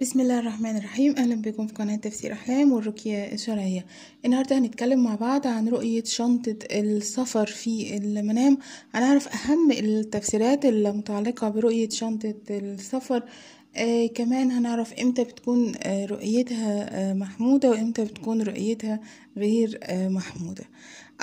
بسم الله الرحمن الرحيم. أهلا بكم في قناة تفسير أحلام والرقية الشرعية. النهارده هنتكلم مع بعض عن رؤية شنطة السفر في المنام. هنعرف أهم التفسيرات المتعلقة برؤية شنطة السفر. آه كمان هنعرف إمتى بتكون آه رؤيتها آه محمودة وإمتى بتكون رؤيتها غير آه محمودة.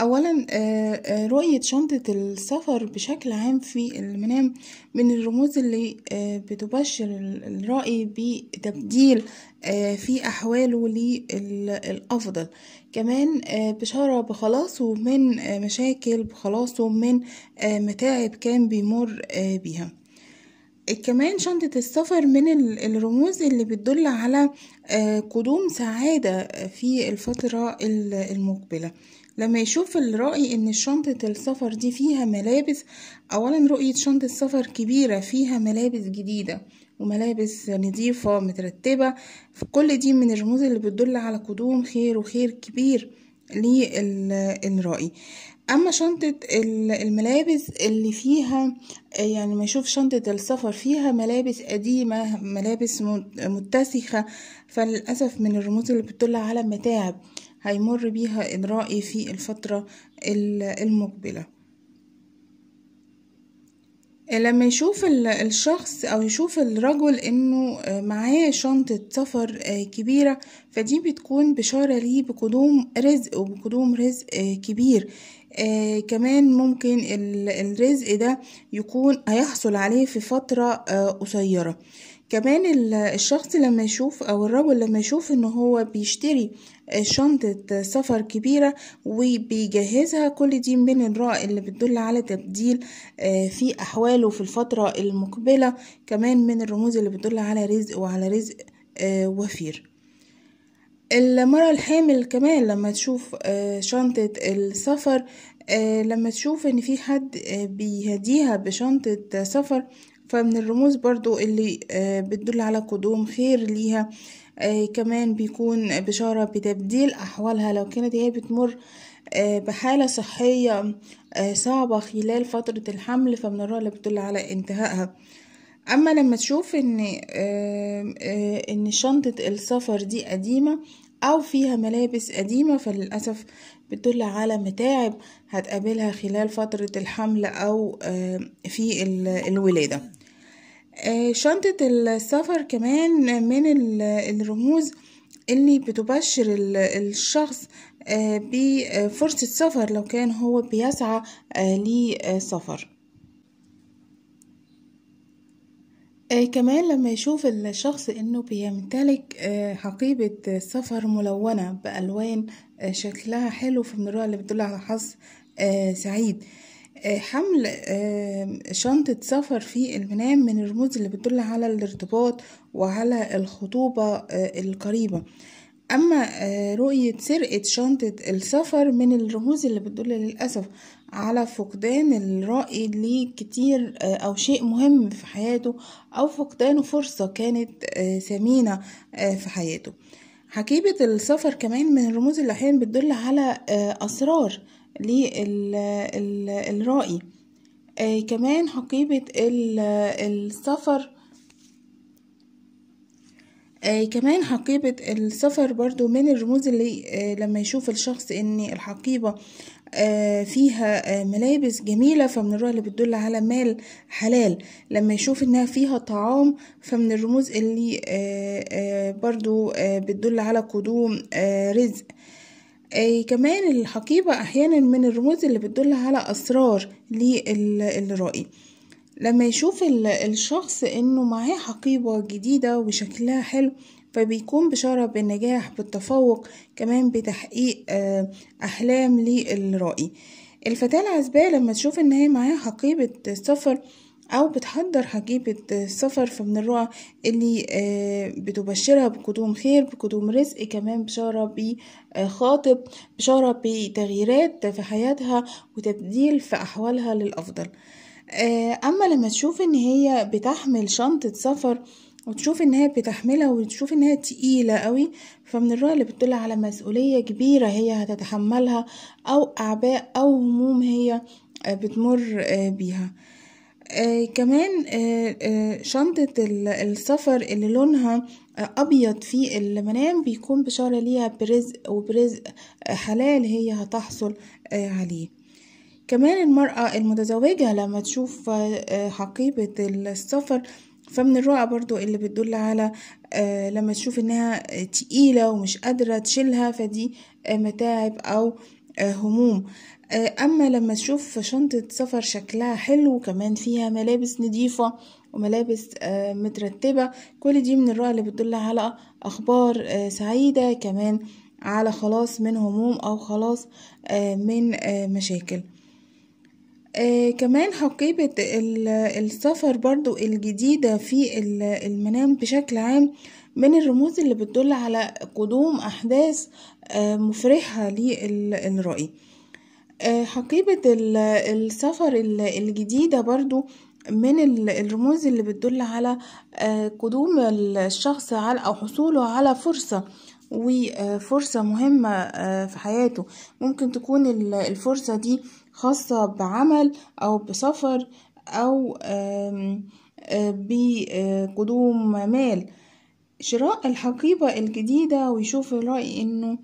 اولا آه رؤية شنطة السفر بشكل عام في المنام من الرموز اللي آه بتبشر الرائي بتبديل آه في أحواله للأفضل. كمان بشارة بخلاصه من مشاكل بخلاصه من متاعب كان بيمر بيها. كمان شنطة السفر من الرموز اللي بتدل على قدوم سعادة في الفترة المقبلة. لما يشوف الرأي إن شنطة السفر دي فيها ملابس اولا رؤية شنطة سفر كبيرة فيها ملابس جديدة وملابس نظيفة مترتبة فكل دي من الرموز اللي بتدل على قدوم خير وخير كبير للرأي. أما شنطة الملابس اللي فيها يعني ما يشوف شنطة السفر فيها ملابس قديمة ملابس متسخة فللأسف من الرموز اللي بتدل على متاعب. هيمر بيها الرائي في الفترة المقبلة. لما يشوف الشخص أو يشوف الرجل إنه معاه شنطة سفر كبيرة فدي بتكون بشارة ليه بقدوم رزق وبقدوم رزق كبير. آه كمان ممكن الرزق ده يكون هيحصل عليه في فترة آه قصيرة. كمان الشخص لما يشوف أو الرجل لما يشوف إن هو بيشتري شنطة سفر كبيرة وبيجهزها كل دي من الراء اللي بتدل على تبديل في أحواله في الفترة المقبلة كمان من الرموز اللي بتدل على رزق وعلى رزق وفير. المرأة الحامل كمان لما تشوف شنطة السفر لما تشوف إن في حد بيهديها بشنطة سفر فمن الرموز برضو اللي بتدل على قدوم خير ليها. كمان بيكون بشارة بتبديل أحوالها. لو كانت هي بتمر بحالة صحية صعبة خلال فترة الحمل فمن الرؤى اللي بتدل على انتهائها. أما لما تشوف إن إن شنطة السفر دي قديمة أو فيها ملابس قديمة فللأسف بتدل على متاعب هتقابلها خلال فترة الحمل أو في الولادة. شنطة السفر كمان من الرموز اللي بتبشر الشخص بفرصة سفر لو كان هو بيسعى لسفر. آه كمان لما يشوف الشخص إنه بيمتلك آه حقيبة سفر ملونة بألوان آه شكلها حلو فمن الرؤى اللي بتدل على حظ سعيد. حمل شنطة سفر في المنام من الرموز اللي بتدل على الارتباط وعلى الخطوبة القريبة. أما رؤية سرقة شنطة السفر من الرموز اللي بتدل للأسف على فقدان الرأي لكتير أو شيء مهم في حياته أو فقدان فرصة كانت ثمينة في حياته. حكيبة السفر كمان من الرموز اللي أحيانا بتدل على أسرار للرائي. كمان حقيبة السفر آه كمان حقيبة السفر برضو من الرموز اللي آه لما يشوف الشخص إن الحقيبة آه فيها آه ملابس جميلة فمن الرؤى اللي بتدل على مال حلال. لما يشوف إنها فيها طعام فمن الرموز اللي آه آه برضو آه بتدل على قدوم آه رزق. آه كمان الحقيبة أحيانا من الرموز اللي بتدل على أسرار للرائي لما يشوف الشخص إنه معاه حقيبة جديدة وشكلها حلو فبيكون بشارة بالنجاح بالتفوق كمان بتحقيق أحلام للرائي الفتاة العزباء لما تشوف إن هي معاها حقيبة سفر أو بتحضر حقيبة سفر فمن الرؤى اللي بتبشرها بقدوم خير بقدوم رزق كمان بشارة بخاطب بشارة بتغييرات في حياتها وتبديل في أحوالها للأفضل. أما لما تشوف إن هي بتحمل شنطة سفر وتشوف إن هي بتحملها وتشوف إن هي تقيلة قوي فمن الرؤى اللي بتدل على مسؤولية كبيرة هي هتتحملها أو أعباء أو هموم هي بتمر بيها. آه كمان آه آه شنطة ال- السفر اللي لونها أبيض في المنام بيكون بشارة ليها برزق وبرزق حلال هي هتحصل عليه. كمان المرأة المتزوجة لما تشوف حقيبة السفر فمن الرؤى برضو اللي بتدل على لما تشوف إنها تقيلة ومش قادرة تشيلها فدي متاعب أو هموم. أما لما تشوف شنطة سفر شكلها حلو كمان فيها ملابس نظيفة وملابس مترتبة كل دي من الرؤى اللي بتدل على أخبار سعيدة كمان على خلاص من هموم أو خلاص من مشاكل. آه كمان حقيبة السفر برضو الجديدة في المنام بشكل عام من الرموز اللي بتدل على قدوم أحداث آه مفرحة للرأي. آه حقيبة السفر الجديدة برضو من الرموز اللي بتدل على قدوم الشخص على أو حصوله على فرصة وفرصة مهمة في حياته. ممكن تكون الفرصة دي خاصة بعمل أو بسفر أو بقدوم مال. شراء الحقيبة الجديدة ويشوف الرأي إنه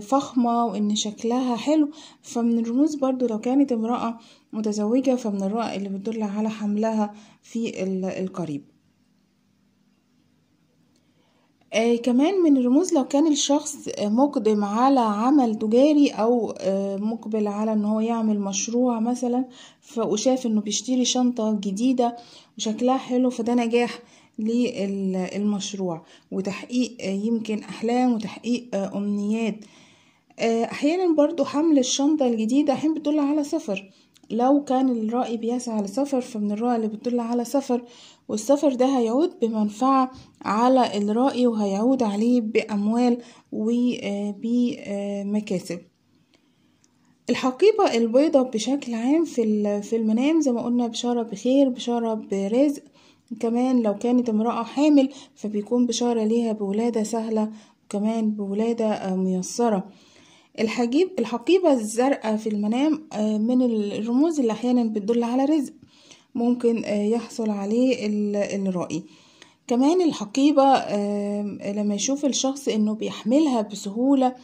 فخمة وإن شكلها حلو. فمن الرموز برضو لو كانت امرأة متزوجة فمن الرؤى اللي بتدل على حملها في القريب. آه كمان من الرموز لو كان الشخص مقدم على عمل تجاري أو آه مقبل على إن هو يعمل مشروع مثلا وشاف إنه بيشتري شنطة جديدة وشكلها حلو فده نجاح. للمشروع وتحقيق آه يمكن أحلام وتحقيق أمنيات. أحيانا برضو حمل الشنطة الجديدة أحيانا بتدل على سفر. لو كان الرأي بيسعى لسفر فمن الرؤى اللي بتدل على سفر والسفر ده هيعود بمنفعة على الرأي وهيعود عليه بأموال وبمكاسب الحقيبة البيضة بشكل عام في في المنام زي ما قلنا بشارة بخير بشارة برزق كمان لو كانت امرأة حامل فبيكون بشارة ليها بولادة سهلة وكمان بولادة ميسرة. الحجيب الحقيبة الزرقاء في المنام من الرموز اللي أحيانا بتدل على رزق ممكن يحصل عليه الرأي. كمان الحقيبة لما يشوف الشخص إنه بيحملها بسهولة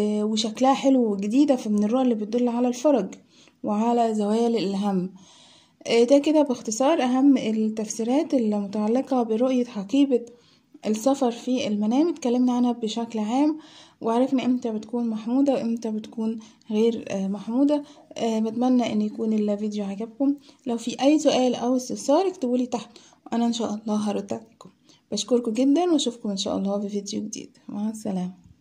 وشكلها حلو وجديدة فمن الرؤى اللي بتدل على الفرج وعلى زوال الهم. ده كده باختصار أهم التفسيرات المتعلقة برؤية حقيبة السفر في المنام. اتكلمنا عنها بشكل عام وعرفنا إمتى بتكون محمودة وإمتى بتكون غير محمودة. بتمنى إن يكون الفيديو عجبكم. لو في أي سؤال أو استفسار اكتبولي تحت. وأنا إن شاء الله هرد عليكم. بشكركم جدا وأشوفكم إن شاء الله في فيديو جديد. مع السلامة.